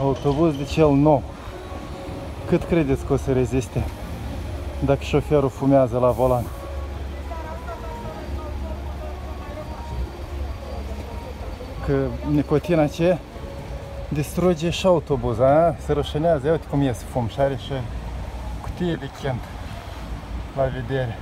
Autobuz de cel nou. Cât credeți că o să reziste dacă șoferul fumează la volan? Că nicotina ce distruge și autobuza, a? se rușinează, ia uite cum iese fum și are și cutie de chent la vedere.